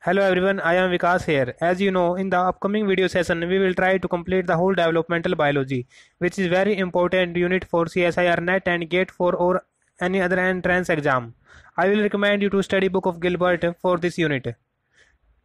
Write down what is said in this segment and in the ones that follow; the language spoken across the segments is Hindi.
Hello everyone, I am Vikas here. As you know, in the upcoming video session, we will try to complete the whole developmental biology, which is very important unit for CSIR NET and GATE for or any other entrance exam. I will recommend you to study book of Gilbert for this unit.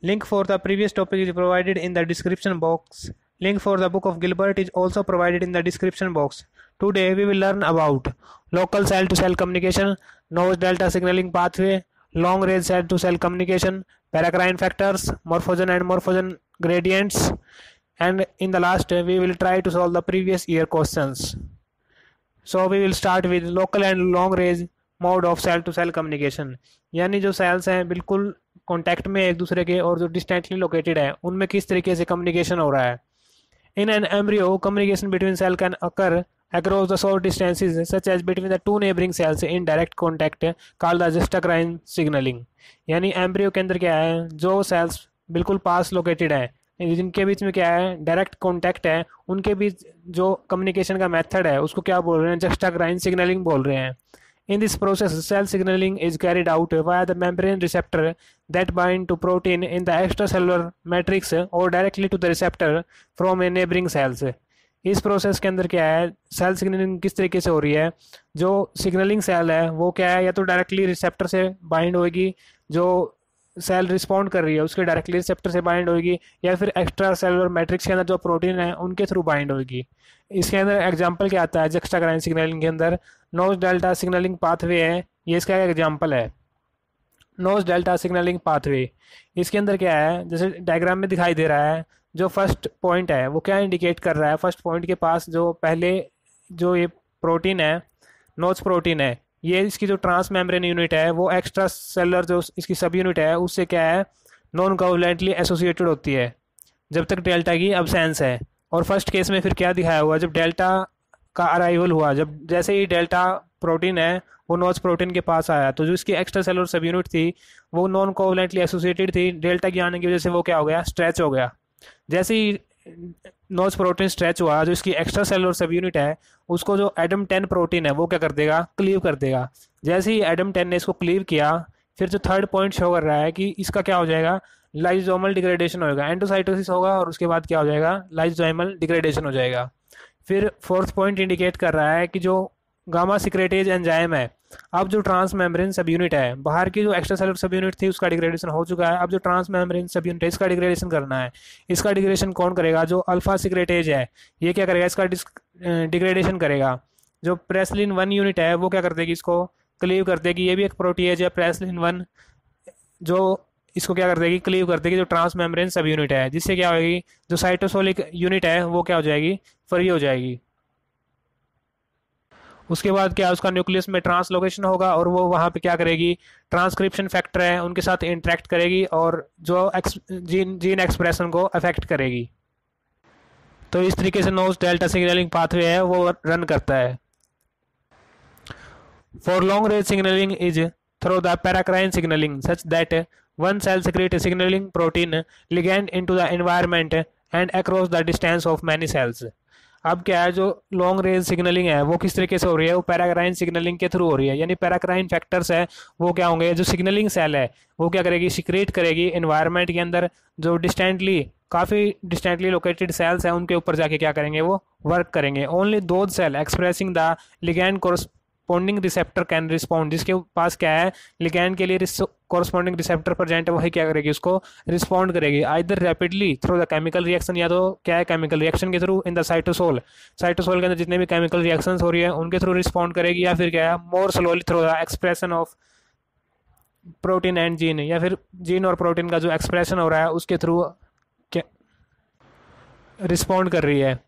Link for the previous topic is provided in the description box. Link for the book of Gilbert is also provided in the description box. Today we will learn about local cell to cell communication, nose delta signaling pathway, long range cell to cell communication, paracrine factors morphogen and morphogen gradients and in the last we will try to solve the previous year question so we will start with local and long range mode of cell to cell communication यानी जो सेल्स हैं, बिल्कुल कॉन्टैक्ट में एक दूसरे के और जो डिस्टेंटली लोकेटेड है, उनमें किस तरीके से कम्युनिकेशन हो रहा है? In an embryo communication between cell can occur across the short distances, such as between the two neighboring cells in direct contact, called the gestacrine signaling. यानी एम्ब्रियो के अंदर क्या है? जो सेल्स बिल्कुल पास लोकेटेड है, जिनके बीच में क्या है? डायरेक्ट कॉन्टैक्ट है, उनके बीच जो कम्युनिकेशन का मेथड है, उसको क्या बोल रहे हैं? जस्टाग्राइन सिग्नलिंग बोल रहे हैं। In this process cell signalling is carried out by the membrane receptor that bind to protein in the extracellular matrix और directly to the receptor from a neighbouring cells इस प्रोसेस के अंदर क्या है? सेल सिग्नलिंग किस तरीके से हो रही है? जो सिग्नलिंग सेल है, वो क्या है? या तो डायरेक्टली रिसेप्टर से बाइंड होगी जो सेल रिस्पॉन्ड कर रही है, उसके डायरेक्टली रिसेप्टर से बाइंड होगी या फिर एक्स्ट्रा सेलुलर मैट्रिक्स के अंदर जो प्रोटीन है, उनके थ्रू बाइंड होगी इसके अंदर एग्ज़ाम्पल क्या आता है? जक्स्टाग्राइन सिग्नलिंग के अंदर। नोज़ डेल्टा सिग्नलिंग पाथवे है, ये इसका एक एग्ज़ाम्पल है। नोज़ डेल्टा सिग्नलिंग पाथवे इसके अंदर क्या है? जैसे डायग्राम में दिखाई दे रहा है जो फ़र्स्ट पॉइंट है, वो क्या इंडिकेट कर रहा है? फ़र्स्ट पॉइंट के पास जो पहले जो ये प्रोटीन है नोच प्रोटीन है, ये इसकी जो ट्रांस मेम्ब्रेन यूनिट है, वो एक्स्ट्रा सेलर जो इसकी सब यूनिट है, उससे क्या है? नॉन कोवलेंटली एसोसिएटेड होती है। जब तक डेल्टा की अबसेंस है। और फ़र्स्ट केस में फिर क्या दिखाया हुआ जब डेल्टा का अराइवल हुआ, जब जैसे ही डेल्टा प्रोटीन है, वो नोच प्रोटीन के पास आया तो जो इसकी एक्स्ट्रा सेलर सब यूनिट थी, वो नॉन कोवलेंटली एसोसिएटेड थी। डेल्टा की आने की वजह से वो क्या हो गया? स्ट्रेच हो गया। जैसे ही नोज़ प्रोटीन स्ट्रेच हुआ, जो इसकी एक्स्ट्रा सेलुलर सब यूनिट है, उसको जो एडम टेन प्रोटीन है, वो क्या कर देगा? क्लीव कर देगा। जैसे ही एडम टेन ने इसको क्लीव किया, फिर जो थर्ड पॉइंट शो कर रहा है कि इसका क्या हो जाएगा? लाइजोमल डिग्रेडेशन होगा एंडोसाइटोसिस होगा और उसके बाद क्या हो जाएगा? लाइजोमल डिग्रेडेशन हो जाएगा। फिर फोर्थ पॉइंट इंडिकेट कर रहा है कि जो गामा सिक्रेटेज एंजाइम है अब जो ट्रांस मेम्ब्रेन सब यूनिट है, बाहर की जो एक्स्ट्रा सेलुलर सब यूनिट थी, उसका डिग्रेडेशन हो चुका है। अब जो ट्रांस मेम्ब्रेन सब यूनिट है, इसका डिग्रेडेशन करना है। इसका डिग्रेडेशन कौन करेगा? जो अल्फ़ा सिक्रेटेज है, ये क्या करेगा? इसका डिग्रेडेशन करेगा। जो प्रेसलिन वन यूनिट है, वो क्या कर देगी इसको? क्लीव कर देगी। ये भी एक प्रोटीज है प्रेसलिन वन जो इसको क्या कर देगी? क्लीव कर देगी, जो ट्रांस मेम्ब्रेन सब यूनिट है। जिससे क्या होगी जो साइटोसोलिक यूनिट है, वो क्या हो जाएगी? फ्री हो जाएगी। उसके बाद क्या उसका न्यूक्लियस में ट्रांसलोकेशन होगा और वो वहाँ पे क्या करेगी? ट्रांसक्रिप्शन फैक्टर है, उनके साथ इंटरेक्ट करेगी और जो एक्स जीन जीन एक्सप्रेशन को अफेक्ट करेगी। तो इस तरीके से नोज़ डेल्टा सिग्नलिंग पाथवे है, वो रन करता है। For long range signalling is through the paracrine signalling such that one cell secrete signalling protein ligand into the environment and across the distance of many cells अब क्या है जो लॉन्ग रेंज सिग्नलिंग है, वो किस तरीके से हो रही है? वो पैराग्राइन सिग्नलिंग के थ्रू हो रही है। यानी पैराग्राइन फैक्टर्स है, वो क्या होंगे? जो सिग्नलिंग सेल है, वो क्या करेगी? सिक्रेट करेगी इन्वायरमेंट के अंदर, जो डिस्टेंटली काफ़ी डिस्टेंटली लोकेटेड सेल्स हैं, उनके ऊपर जाके क्या करेंगे? वो वर्क करेंगे। Only two cell expressing the ligand corresponding receptor can respond जिसके पास क्या है लिगैंड के लिए कोरस्पॉन्डिंग रिसेप्टर प्रेजेंट है, वही क्या करेगी, उसको रिस्पॉन्ड करेगी। Either rapidly through the chemical reaction या तो क्या है केमिकल रिएक्शन के through in the cytosol cytosol के अंदर जितने भी केमिकल रिएक्शन हो रही है, उनके थ्रू रिस्पॉन्ड करेगी या फिर क्या है more slowly through the expression of protein and gene या फिर जीन और प्रोटीन का जो एक्सप्रेशन हो रहा है, उसके थ्रू क्या रिस्पॉन्ड कर रही है।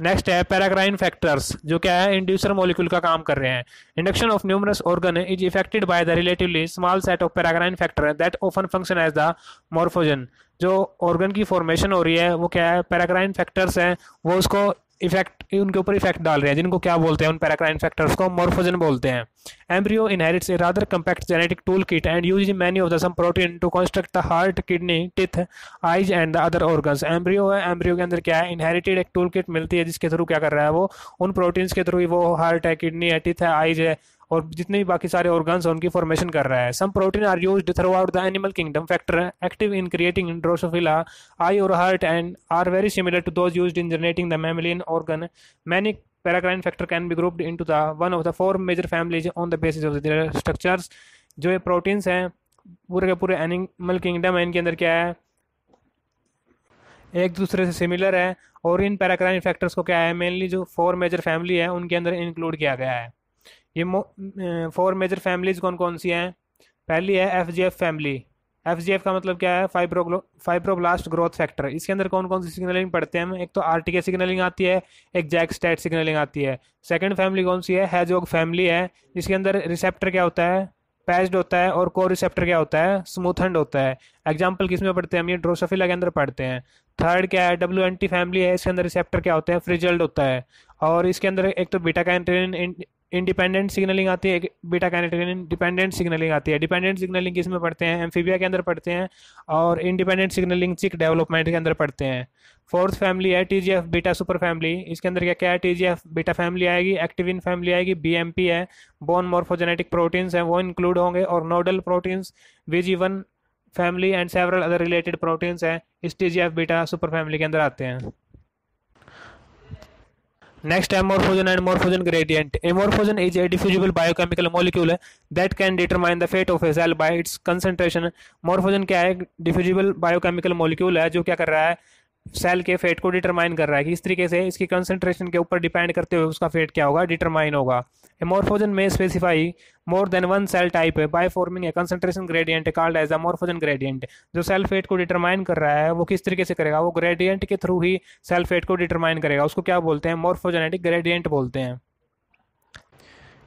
नेक्स्ट है पैराग्राइन फैक्टर्स जो क्या है इंड्यूसर मॉलिक्यूल का काम कर रहे हैं। Induction of numerous organ is effected by the relatively small set of paracrine factor that often function as the morphogen जो ऑर्गन की फॉर्मेशन हो रही है, वो क्या है पैराग्राइन फैक्टर्स हैं, वो उसको इफ़ेक्ट उनके ऊपर इफ़ेक्ट डाल रहे हैं, जिनको क्या बोलते हैं, उन पैराक्राइन फैक्टर्स को मोरफोजन बोलते हैं। Embryo inherits a rather compact genetic tool kit and use many of the same protein to construct the heart kidney teeth eyes and the other organs embryo है एम्ब्रियो के अंदर क्या है? इनहेरिटेड एक टूल किट मिलती है, जिसके थ्रू क्या कर रहा है वो? उन प्रोटीन्स के थ्रू वो हार्ट है किडनी है टिथ है आइज़ है और जितने भी बाकी सारे ऑर्गन्स हैं, उनकी फॉर्मेशन कर रहा है। Some protein are used throughout the animal kingdom factor active in creating Drosophila eye और heart and are very similar to those used in generating the mammalian organ. Many paracrine factor can be grouped into the one of the four major families on the basis of their structures. जो ये प्रोटीन्स हैं, पूरे के पूरे एनिमल किंगडम है, इनके अंदर क्या है? एक दूसरे से सिमिलर है, और इन पैराक्राइन फैक्टर्स को क्या है? मेनली जो फोर मेजर फैमिली है, उनके अंदर इंक्लूड किया गया है। ये फोर मेजर फैमिलीज़ कौन कौन सी हैं? पहली है F G F family F G F का मतलब क्या है? फाइब्रो फाइब्रोब्लास्ट ग्रोथ फैक्टर इसके अंदर कौन कौन सी सिग्नलिंग पढ़ते हैं हम? एक तो आर टी के सिग्नलिंग आती है, एक जैक स्टैट सिग्नलिंग आती है. सेकंड फैमिली कौन सी है? हैजोग फैमिली है. इसके अंदर रिसेप्टर क्या होता है? पैस्ड होता है और को रिसेप्टर क्या होता है? स्मूथेंड होता है. एग्ज़ाम्पल किसमें पढ़ते हैं हम? ये ड्रोसोफिला के अंदर पढ़ते हैं. थर्ड क्या है? डब्ल्यू एन टी फैमिली है. इसके अंदर रिसेप्टर क्या होता है? फ्रिजल्ड होता है. और इसके अंदर एक तो बीटा कैंटेरिन इंडिपेंडेंट सिग्नलिंग आती है बीटा कैनेटेरिन डिपेंडेंट सिग्नलिंग आती है। डिपेंडेंट सिग्नलिंग किसमें पढ़ते हैं? एम्फीबिया के अंदर पढ़ते हैं और इंडिपेंडेंट सिग्नलिंग चिक डेवलपमेंट के अंदर पढ़ते हैं। फोर्थ फैमिली है T G F beta super family इसके अंदर क्या क्या है? T G F beta family आएगी एक्टिविन फैमिली आएगी बी एम पी है बोन मोर्फोजेनेटिक प्रोटीन्स हैं, वो इंक्लूड होंगे और nodal proteins one family and several other related proteins हैं, इस T G F beta super family के अंदर आते हैं। Next a morphogen and morphogen gradient a morphogen is a diffusible biochemical molecule है that can determine the fate of a cell by its concentration morphogen क्या है? डिफ्यूजिबल बायोकेमिकल मॉलिक्यूल है, जो क्या कर रहा है? सेल के फेट को डिटरमाइन कर रहा है कि इस तरीके से इसकी कंसेंट्रेशन के ऊपर डिपेंड करते हुए उसका फेट क्या होगा? डिटरमाइन होगा। A morphogen may specify more than one cell type by forming a concentration gradient called as a morphogen gradient जो सेल फेट को डिटरमाइन कर रहा है, वो किस तरीके से करेगा? वो ग्रेडियंट के थ्रू ही सेल फेट को डिटरमाइन करेगा। उसको क्या बोलते हैं? मोर्फोजेनेटिक ग्रेडियंट बोलते हैं।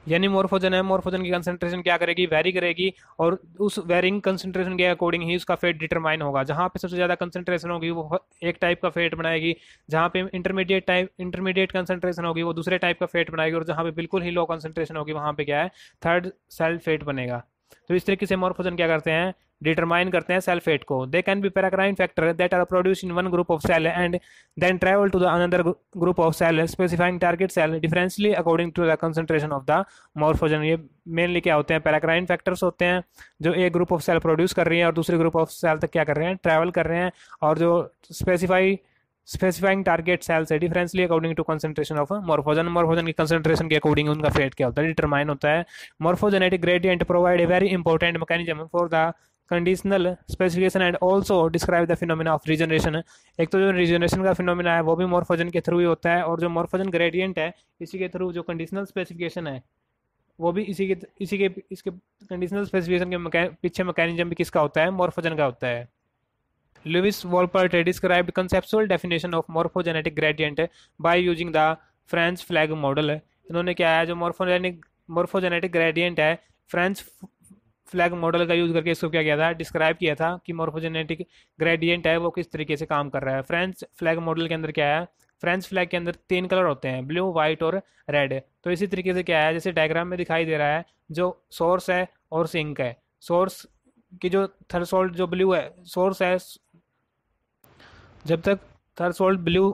यानी मोर्फोजन है मोरफोजन की कंसेंट्रेशन क्या करेगी? वेरी करेगी और उस वेरिंग कंसेंट्रेशन के अकॉर्डिंग ही उसका फेट डिटरमाइन होगा। जहाँ पे सबसे ज़्यादा कंसेंट्रेशन होगी, वो एक टाइप का फेट बनाएगी। जहाँ पे इंटरमीडिएट टाइप इंटरमीडिएट कंसेंट्रेशन होगी, वो दूसरे टाइप का फेट बनाएगी और जहाँ पे बिल्कुल ही लो कंसेंट्रेशन होगी, वहाँ पे क्या है? थर्ड सेल फेट बनेगा। तो इस तरीके से मोर्फोजन क्या करते हैं? डिटरमाइन करते हैं सेल फेट को they can be paracrine factor that are produce in one group of cell and then travel to the another group of cell specifying target cell differently according to the concentration of the morphogen ये मेनली क्या होते हैं? पैराक्राइन फैक्टर्स होते हैं जो एक ग्रुप ऑफ़ सेल प्रोड्यूस कर रही हैं और दूसरे ग्रुप ऑफ़ सेल तक क्या कर रहे हैं? ट्रैवल कर रहे हैं और जो स्पेसिफाई स्पेसिफाइंग टारगेट सेल्स है differently according to concentration of morphogen morphogen की कंसंट्रेशन के अकॉर्डिंग उनका फेट क्या होता है? डिटरमाइन होता है। Morphogenetic gradient provide a very important mechanism for the conditional specification and also describe the phenomena of regeneration एक तो जो रीजनरेशन का फिनोमिना है, वो भी मोर्फोजन के थ्रू ही होता है और जो मोर्फोजन ग्रेडियंट है, इसी के थ्रू जो कंडीशनल स्पेसिफिकेशन है, वो भी इसी के इसी के, इसके कंडीशनल स्पेसिफिकेशन के पीछे मैकेनिज्म भी किसका होता है? मोर्फोजन का होता है। Lewis Wolpert described conceptual definition of morphogenetic gradient by using the French flag model इन्होंने क्या है, जो मॉर्फोजेनिक मोर्फोजेनेटिक ग्रेडियंट है फ्रेंच फ्लैग मॉडल का यूज़ करके इसको क्या किया था? डिस्क्राइब किया था कि मोर्फोजेनेटिक ग्रेडियंट है, वो किस तरीके से काम कर रहा है। फ्रेंच फ्लैग मॉडल के अंदर क्या है? फ्रेंच फ्लैग के अंदर तीन कलर होते हैं ब्लू व्हाइट और रेड तो इसी तरीके से क्या है? जैसे डायग्राम में दिखाई दे रहा है, जो सोर्स है और सिंक है। सोर्स की जो थर्सोल्ट जो ब्लू है सोर्स है, जब तक थर्सोल्ट ब्लू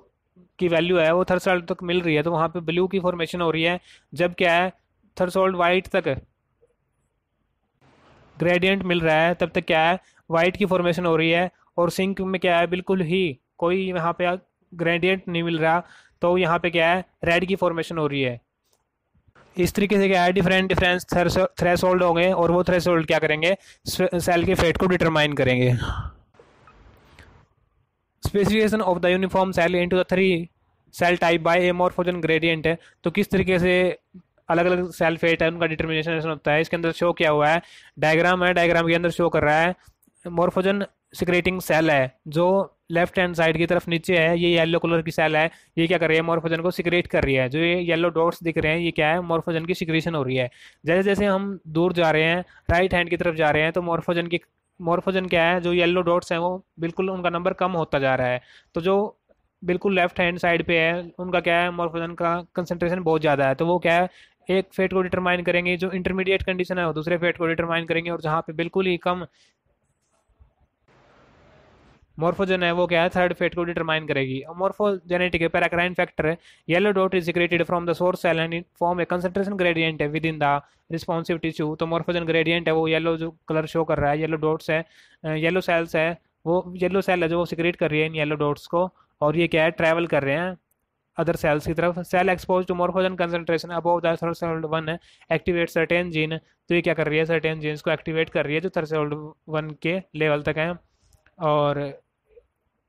की वैल्यू है, वो थर्सोल्ट तक मिल रही है तो वहाँ पे ब्लू की फॉर्मेशन हो रही है। जब क्या है? थर्सोल्ट वाइट तक ग्रेडियंट मिल रहा है, तब तक क्या है वाइट की फॉर्मेशन हो रही है और सिंक में क्या है, बिल्कुल ही कोई यहाँ पे ग्रेडियंट नहीं मिल रहा तो यहाँ पे क्या है रेड की फॉर्मेशन हो रही है। इस तरीके से क्या है डिफरेंट डिफरेंस थ्रेस होंगे और वो थ्रेस क्या करेंगे सेल के फेट को डिटरमाइन करेंगे। Specification of the uniform cell into the three cell type by a morphogen gradient है तो किस तरीके से अलग अलग सेल फेट है, उनका डिटर्मिनेशन होता है। इसके अंदर शो किया हुआ है? डायग्राम है डायग्राम के अंदर शो कर रहा है। मोर्फोजन सिक्रेटिंग सेल है, जो लेफ़्ट हैंड साइड की तरफ़ नीचे है, ये येलो कलर की सेल है। ये क्या कर रही है? मोर्फोजन को सिक्रेट कर रही है। जो ये येलो डॉट्स दिख रहे हैं, ये क्या है? मोर्फोजन की सिक्रेशन हो रही है। जैसे जैसे हम दूर जा रहे हैं राइट हैंड की तरफ़ जा रहे हैं तो मोर्फोजन की मोर्फोजन क्या है? जो येलो डॉट्स हैं, वो बिल्कुल उनका नंबर कम होता जा रहा है। तो जो बिल्कुल लेफ़्ट हैंड साइड पे है, उनका क्या है? मोर्फोजन का कंसंट्रेशन बहुत ज़्यादा है। तो वो क्या है? एक फेट को डिटरमाइन करेंगे, जो इंटरमीडिएट कंडीशन है, वो दूसरे फेट को डिटरमाइन करेंगे, और जहाँ पे बिल्कुल ही कम मोर्फोजन है, वो क्या है थर्ड फेट को डिटरमाइन करेगी। Morphogenetic paracrine factor yellow dot is secreted from the source cell and form a concentration gradient है within the responsive tissue तो मोर्फोजन ग्रेडियंट है, वो येलो जो कलर शो कर रहा है येलो डॉट्स है येलो सेल्स है, वो येलो सेल है जो वो सिक्रेट कर रही है इन येलो डॉट्स को, और ये क्या है ट्रैवल कर रहे हैं। अदर सेल्स की तरफ़ cell expose to morphogen concentration above the threshold one activate certain gene तो ये क्या कर रही है? सर्टेन जीन्स को एक्टिवेट कर रही है जो थ्रेशोल्ड वन के लेवल तक है। और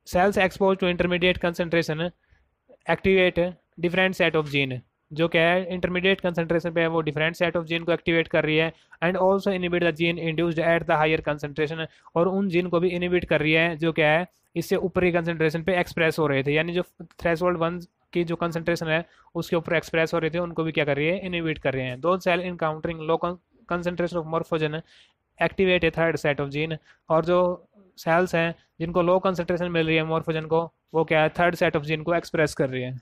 cells expose to intermediate concentration activate different set of gene जो क्या है? इंटरमीडिएट कंसंट्रेशन पे है वो डिफरेंट सेट ऑफ़ जीन को एक्टिवेट कर रही है and also inhibit the gene induced at the higher concentration और उन जीन को भी इनिबिट कर रही है जो क्या है? इससे ऊपरी कंसंट्रेशन पे एक्सप्रेस हो रहे थे। यानी जो थ्रेशोल्ड वन की जो कंसंट्रेशन है, उसके ऊपर एक्सप्रेस हो रहे थे, उनको भी क्या कर रही है इनिवेट कर रहे हैं। Those cell encountering low concentration of morphogen activate a third set of gene और जो सेल्स हैं, जिनको लो कंसंट्रेशन मिल रही है मोर्फोजन को, वो क्या है थर्ड सेट ऑफ़ जीन को एक्सप्रेस कर रही है।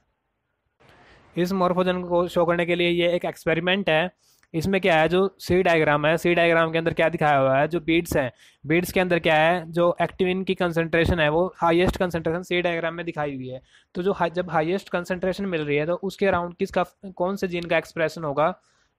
इस मोर्फोजन को शो करने के लिए ये एक एक्सपेरिमेंट है इसमें क्या है, जो सी डायग्राम है, सी डायग्राम के अंदर क्या दिखाया हुआ है, जो बीड्स हैं बीड्स के अंदर क्या है, जो एक्टिविन की कंसंट्रेशन है, वो हाईएस्ट कंसंट्रेशन सी डायग्राम में दिखाई हुई है। तो जो जब हाईएस्ट कंसंट्रेशन मिल रही है तो उसके अराउंड किसका, कौन से जीन का एक्सप्रेशन होगा,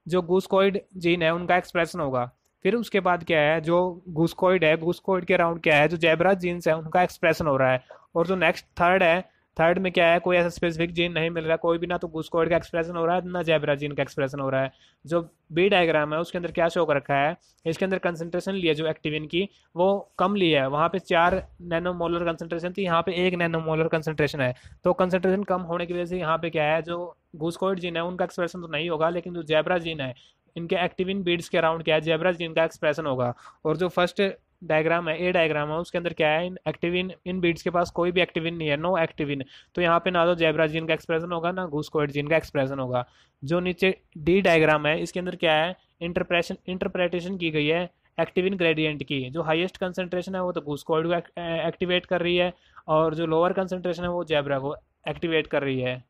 जो गुस्कोइड जीन है, उनका एक्सप्रेशन होगा। फिर उसके बाद क्या है, जो गुस्कोइड है गुस्कोइड के अराउंड क्या है, जो जेबरा जीन्स है, उनका एक्सप्रेशन हो रहा है। और जो नेक्स्ट थर्ड है थर्ड में क्या है, कोई ऐसा स्पेसिफिक जीन नहीं मिल रहा, कोई भी ना तो गुस्कोइड का एक्सप्रेशन हो रहा है, ना जैबरा जीन का एक्सप्रेशन हो रहा है। जो बी डायग्राम है, उसके अंदर क्या शो कर रखा है, इसके अंदर कंसनट्रेशन लिया जो एक्टिविन की, वो कम लिया है। वहाँ पे चार नैनोमोलर कंसनट्रेशन थी, यहाँ पे एक नैनोमोलर कंसनट्रेशन है। तो कंसनट्रेशन कम होने की वजह से यहाँ पे क्या है, जो गुस्कोइड जीन है, उनका एक्सप्रेशन तो नहीं होगा, लेकिन जो जैबरा जीन है, इनके एक्टिविन बीड्स के अराउंड क्या है जैबरा जीन का एक्सप्रेशन होगा। और जो फ़र्स्ट डायग्राम है ए डायग्राम है, उसके अंदर क्या है, इन एक्टिविन इन बीड्स के पास कोई भी एक्टिविन नहीं है नो एक्टिविन तो यहाँ पे ना तो जेबरा जीन का एक्सप्रेशन होगा, ना घूसकोइड जीन का एक्सप्रेशन होगा. जो नीचे डी डायग्राम है, इसके अंदर क्या है इंटरप्रेशन इंटरप्रेटेशन की गई है एक्टिविन ग्रेडियंट की. जो हाईएस्ट कंसनट्रेशन है, वो तो घूसकोइड को एक्टिवेट कर रही है, और जो लोअर कंसनट्रेशन है, वो जेबरा को एक्टिवेट कर रही है.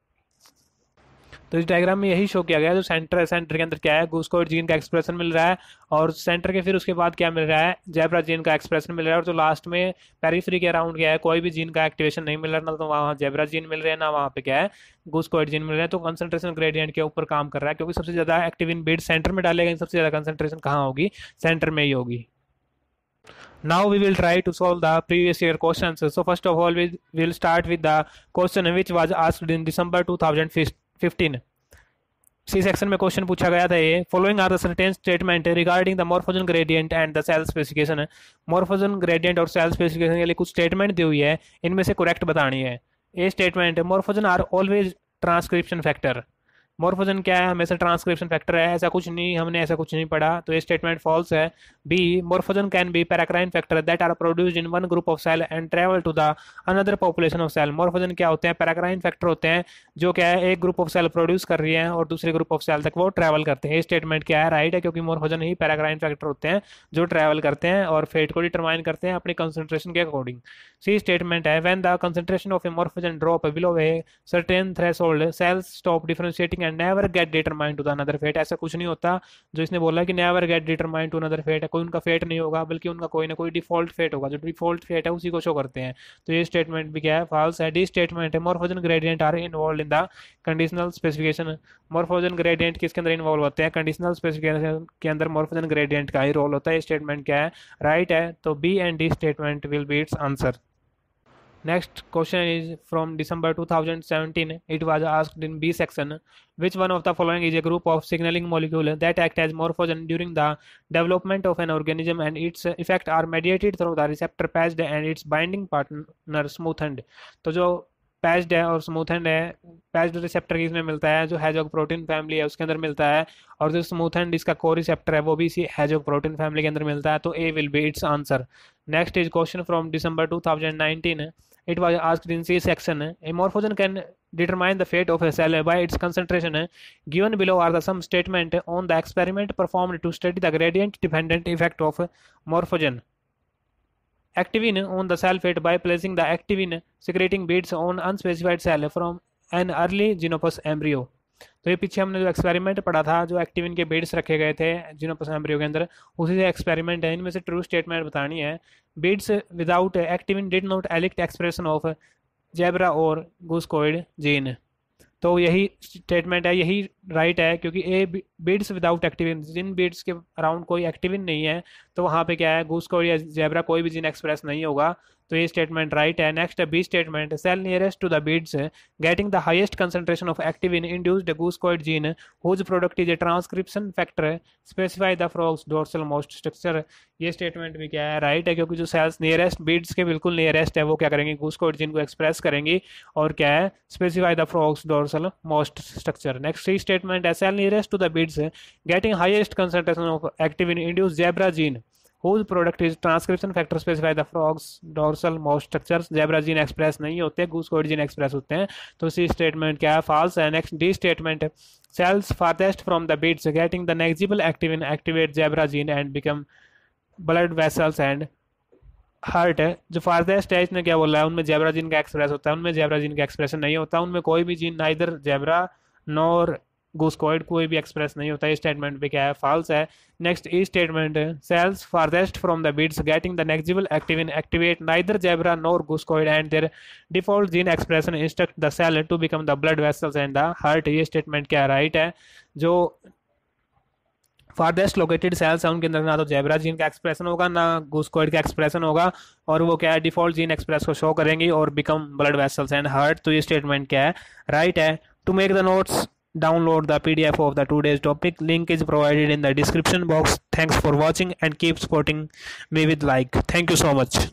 तो इस डायग्राम में यही शो किया गया जो सेंटर सेंटर के अंदर क्या है घूसकोट जीन का एक्सप्रेशन मिल रहा है और सेंटर के फिर उसके बाद क्या मिल रहा है जैबरा जीन का एक्सप्रेशन मिल रहा है और जो लास्ट में पेरीफ्री के अराउंड क्या है, कोई भी जीन का एक्टिवेशन नहीं मिल रहा, ना तो वहाँ जैबरा जीन मिल रहे हैं, ना वहाँ पे क्या है घूसकोट जीन मिल रहे हैं। तो कंसंट्रेशन ग्रेडियंट के ऊपर काम कर रहा है, क्योंकि सबसे ज़्यादा एक्टिव इन बीड सेंटर में डालेगा, सबसे ज़्यादा कंसंट्रेशन कहाँ होगी? सेंटर में ही होगी। Now we will try to solve the previous year questions. So first of all, we will start with the question which was asked in december 2015 C section में क्वेश्चन पूछा गया था ये। Following are the sentence statement regarding the morphogen gradient and the cell specification morphogen gradient और सेल स्पेसिफिकेशन के लिए कुछ स्टेटमेंट दी हुई है। इनमें से करेक्ट बतानी है। ये statement morphogen are always transcription factor morphogen क्या है? हमेशा ट्रांसक्रिप्शन फैक्टर है, ऐसा कुछ नहीं, हमने ऐसा कुछ नहीं पढ़ा तो ये स्टेटमेंट फॉल्स है। B morphogen can be paracrine factor that are produced in one group of cell and travel to the another population of cell morphogen क्या होते हैं? पैराक्राइन फैक्टर होते हैं, जो क्या है, एक ग्रुप ऑफ़ सेल प्रोड्यूस कर रही है और दूसरे ग्रुप ऑफ़ सेल तक वो ट्रैवल करते हैं। ये स्टेटमेंट क्या है? राइट है, क्योंकि मोर्फोजन ही पैराक्राइन फैक्टर होते हैं, जो ट्रैवल करते हैं और फेट को डिटरमाइन करते हैं अपने कंसेंट्रेशन के अकॉर्डिंग सी स्टेटमेंट है when the concentration of a morphogen drop below a certain threshold cells stop differentiating never get determine to the another fate ऐसा कुछ नहीं होता जो इसने बोला कि never get determine to another fate है। कोई उनका फेट नहीं होगा, बल्कि उनका कोई ना कोई डिफ़ॉल्ट फेट होगा। जो डिफ़ॉल्ट फेट है, उसी को शो करते हैं। तो ये स्टेटमेंट भी क्या है? फॉल्स है। डी स्टेटमेंट है। Morphogen gradient are involve in the conditional specification morphogen gradient किसके अंदर इन्वॉल्व होते हैं? कंडीशनल स्पेसिफिकेशन के अंदर मोरफोजन ग्रेडियंट का ही रोल होता है। स्टेटमेंट क्या है? राइट right है। तो B and D statement will be its answer next question is from December 2017 it was asked in B section which one of the following is a group of signalling molecule that act as morphogen during the development of an organism and its effect are mediated through the receptor patched and its binding partner smoothened तो जो पैस्ड है और स्मूथ एंड है पैच्ड रिसेप्टर इसमें मिलता है? जो हैजॉग प्रोटीन फैमिली है, उसके अंदर मिलता है और जो स्मूथ एंड इसका को रिसेप्टर है, वो भी इसी हैजॉग प्रोटीन फैमिली के अंदर मिलता है तो A will be its answer next is question from December two thousand nineteen it was asked in C section. A morphogen can determine the fate of a cell by its concentration. Given below are the some statement on the experiment performed to study the gradient dependent effect of morphogen. Activin on the cell fate by placing the activin secreting beads on unspecified cell from an early xenopus embryo. तो ये पीछे हमने जो एक्सपेरिमेंट पढ़ा था, जो एक्टिविन के बीड्स रखे गए थे जिनोपस एम्ब्रियो के अंदर, उसी से एक्सपेरिमेंट है। इनमें से ट्रू स्टेटमेंट बतानी है। Beads without activin did not elicit expression of zebra और गुस्कोइड जीन तो यही स्टेटमेंट है, यही राइट right है, क्योंकि ए बीड्स विदाउट एक्टिविन जिन बीड्स के अराउंड कोई एक्टिविन नहीं है तो वहाँ पे क्या है गूस कोड या जेबरा कोई भी जिन एक्सप्रेस नहीं होगा तो ये स्टेटमेंट राइट है। Next B statement cell nearest to the beads getting the highest concentration of activin induced goosecoid gene whose product is a transcription factor specify the frogs dorsal most structure ये स्टेटमेंट भी क्या है राइट है, क्योंकि जो सेल्स नियरेस्ट बीड्स के बिल्कुल नियरेस्ट है, वो क्या करेंगे गूसकोइड जीन को एक्सप्रेस करेंगी, और क्या है specify the frogs dorsal most structure next है cell nearest to the beads getting highest concentration of activin induce zebra gene whose product is transcription factor specify the frogs dorsal mouse structures zebra gene express नहीं होते goosecoid gene express होते हैं तो सी स्टेटमेंट क्या है false है next d statement cells farthest from the beads getting the negligible activin activate zebra gene and become blood vessels and heart है जो फारदेस्ट है इसने क्या बोला है उनमें जेबरा जीन का एक्सप्रेस होता है उनमें जेबरा जीन का एक्सप्रेशन नहीं होता उनमें कोई भी जीन ना इधर जेबरा नॉर गोस्कॉइड कोई भी एक्सप्रेस नहीं होता स्टेटमेंट पे क्या है? फॉल्स है। Next E statement cells farthest from the beads getting the negligible activin activate neither zebra nor goosecoid and their default gene expression instruct the cell to become the blood vessels and the heart ये स्टेटमेंट क्या राइट है। जो फारदेस्ट लोकेटेड सेल्स है, उनके अंदर ना तो जेबरा जीन का एक्सप्रेशन होगा, ना गोस्कॉइड का एक्सप्रेशन होगा, और वो क्या है? डिफ़ॉल्ट जीन एक्सप्रेस को शो करेंगी और become blood vessels and heart तो ये स्टेटमेंट क्या है? राइट है। To make the notes download the pdf of the today's topic. Link is provided in the description box. Thanks for watching and keep supporting me with like. Thank you so much